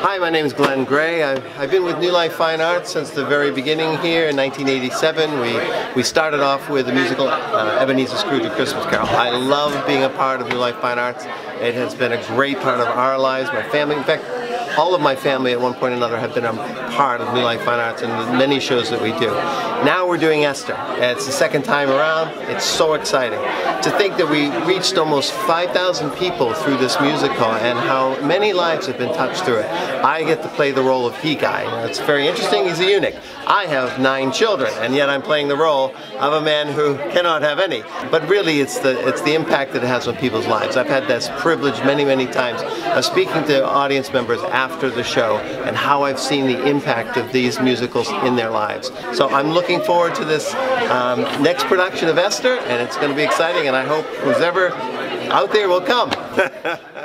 Hi, my name is Glenn Gray. I've, I've, been with New Life Fine Arts since the very beginning here in 1987. We, we started off with the musical uh, Ebenezer Scrooge A Christmas Carol. I love being a part of New Life Fine Arts. It has been a great part of our lives, my family. In fact, all of my family at one point or another have been a part of New Life Fine Arts and the many shows that we do. Now we're doing Esther. It's the second time around. It's so exciting. To think that we reached almost 5,000 people through this musical and how many lives have been touched through it. I get to play the role of Hegai. It's very interesting. He's a eunuch. I have nine children and yet I'm playing the role of a man who cannot have any. But really it's the, it's the impact that it has on people's lives. I've had this privilege many, many times of speaking to audience members after after the show and how I've seen the impact of these musicals in their lives. So I'm looking forward to this um, next production of Esther and it's going to be exciting and I hope who's ever out there will come.